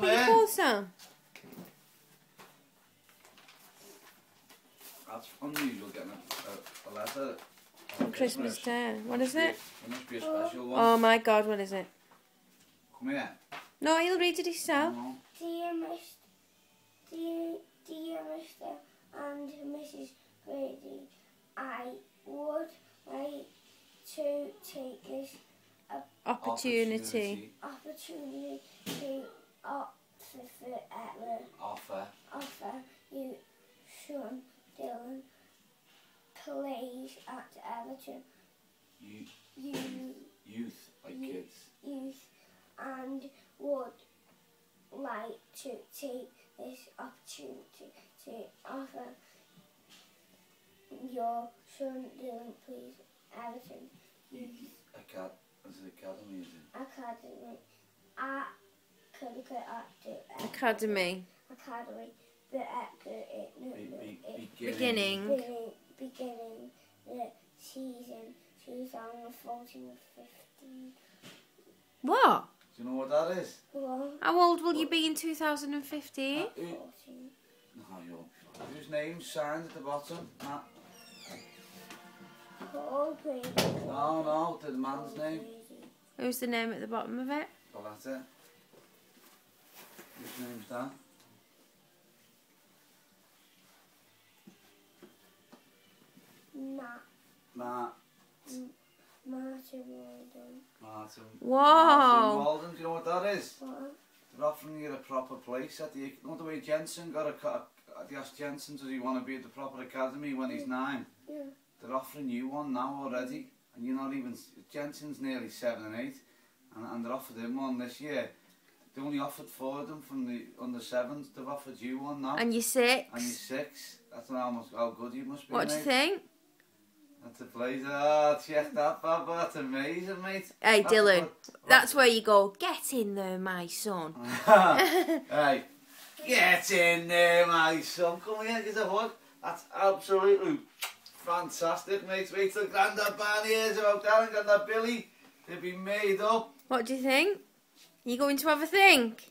Come Put your here. paws. That's unusual getting a, a, a letter. On Christmas Day. What is it? It must be a special one. Oh my god, what is it? Come here. No, he'll read it himself. Come. Dear Mr. Dear, dear Mr. and Mrs. Grady, I would like to take this Opportunity. opportunity to offer, uh, Offer. offer you son Dylan plays at Everton You, you, youth, like kids. youth and would like to take this opportunity to offer your son Dylan please Everton Youth Acad- is it academy, is it? Academy at Connecticut at Academy. Academy the at the it, no, Be, be, it, Beginning. beginning, beginning the season 2014 15. What? Do you know what that is? Well, How old will you be in 2015? Uh, who, no, you're, whose name's signed at the bottom? Matt? Paul Brady. No, no, the man's Paul name. Brady. Who's the name at the bottom of it? Well, that's it. Whose name's that? Matt. Matt. Martin Waldron. Martin. Martin Waldron, do you know what that is? What? They're offering you a proper place at the. You know the way Jensen got a. co- They asked Jensen, does he want to be at the proper academy when he's nine? Yeah. They're offering you one now already, and you're not even. Jensen's nearly seven and eight, and, and they're offered him one this year. They only offered four of them from the under sevens. They've offered you one now, And you're and you're six. six. That's how much how good you must be. What do you mate. think? That's a place. Oh, ah, check that, Baba. That's amazing, mate. Hey, That's Dylan. good- That's where you go. Get in there, my son. hey, get in there, my son. Come here, get a hug. That's absolutely fantastic, mate. Wait till Grandad Barney hears about that and Grandad Billy. They'll be made up. What do you think? You going to have a think?